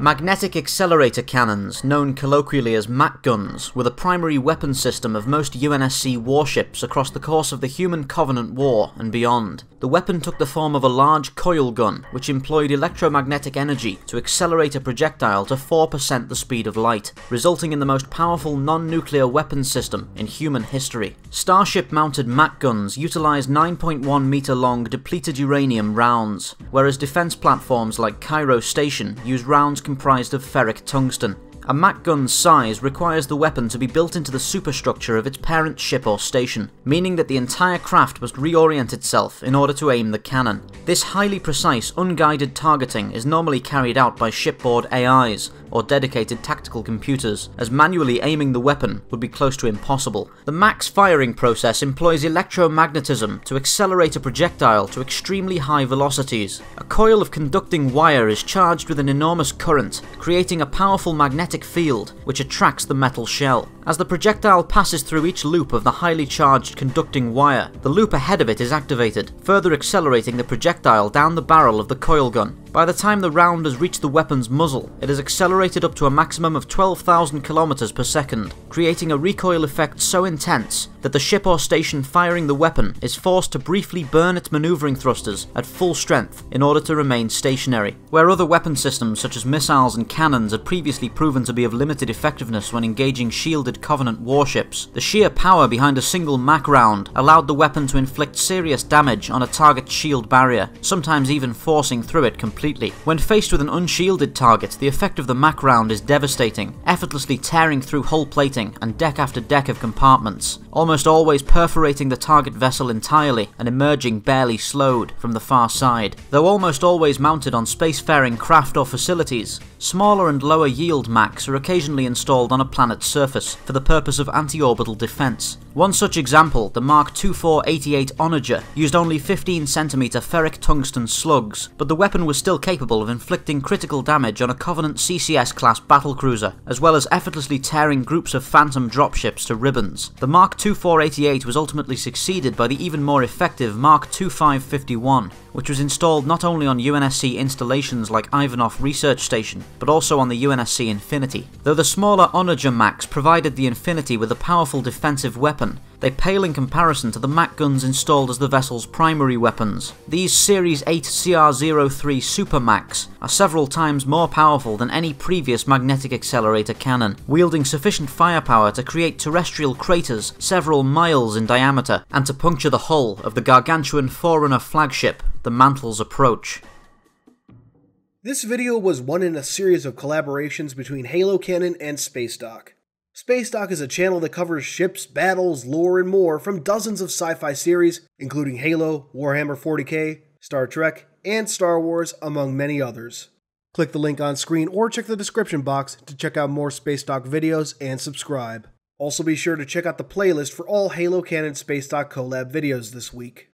Magnetic accelerator cannons, known colloquially as MAC guns, were the primary weapon system of most UNSC warships across the course of the Human Covenant War and beyond. The weapon took the form of a large coil gun, which employed electromagnetic energy to accelerate a projectile to 4% the speed of light, resulting in the most powerful non-nuclear weapon system in human history. Starship-mounted MAC guns utilized 9.1 meter long depleted uranium rounds, whereas defense platforms like Cairo Station use rounds comprised of ferric tungsten. A MAC gun's size requires the weapon to be built into the superstructure of its parent ship or station, meaning that the entire craft must reorient itself in order to aim the cannon. This highly precise, unguided targeting is normally carried out by shipboard AIs, or dedicated tactical computers, as manually aiming the weapon would be close to impossible. The MAC's firing process employs electromagnetism to accelerate a projectile to extremely high velocities. A coil of conducting wire is charged with an enormous current, creating a powerful magnetic field which attracts the metal shell. As the projectile passes through each loop of the highly charged conducting wire, the loop ahead of it is activated, further accelerating the projectile down the barrel of the coil gun. By the time the round has reached the weapon's muzzle, it is accelerated up to a maximum of 12,000 km per second, creating a recoil effect so intense that the ship or station firing the weapon is forced to briefly burn its maneuvering thrusters at full strength in order to remain stationary. Where other weapon systems such as missiles and cannons had previously proven to be of limited effectiveness when engaging shielded Covenant warships, the sheer power behind a single MAC round allowed the weapon to inflict serious damage on a target's shield barrier, sometimes even forcing through it completely. When faced with an unshielded target, the effect of the MAC round is devastating, effortlessly tearing through hull plating and deck after deck of compartments, almost always perforating the target vessel entirely and emerging barely slowed from the far side. Though almost always mounted on spacefaring craft or facilities, smaller and lower yield MACs are occasionally installed on a planet's surface for the purpose of anti-orbital defense. One such example, the Mark 2488 Onager, used only 15cm ferric tungsten slugs, but the weapon was still capable of inflicting critical damage on a Covenant CCS-class battlecruiser, as well as effortlessly tearing groups of Phantom dropships to ribbons. The Mark 2488 was ultimately succeeded by the even more effective Mark 2551, which was installed not only on UNSC installations like Ivanov Research Station, but also on the UNSC Infinity. Though the smaller Onager MACs provided the Infinity with a powerful defensive weapon, they pale in comparison to the MAC guns installed as the vessel's primary weapons. These Series 8 CR-03 Super MACs are several times more powerful than any previous magnetic accelerator cannon, wielding sufficient firepower to create terrestrial craters several miles in diameter and to puncture the hull of the gargantuan Forerunner flagship, the Mantle's Approach. This video was one in a series of collaborations between Halo Canon and Spacedock. Spacedock is a channel that covers ships, battles, lore, and more from dozens of sci fi series, including Halo, Warhammer 40k, Star Trek, and Star Wars, among many others. Click the link on screen or check the description box to check out more Spacedock videos and subscribe. Also, be sure to check out the playlist for all Halo Canon Spacedock collab videos this week.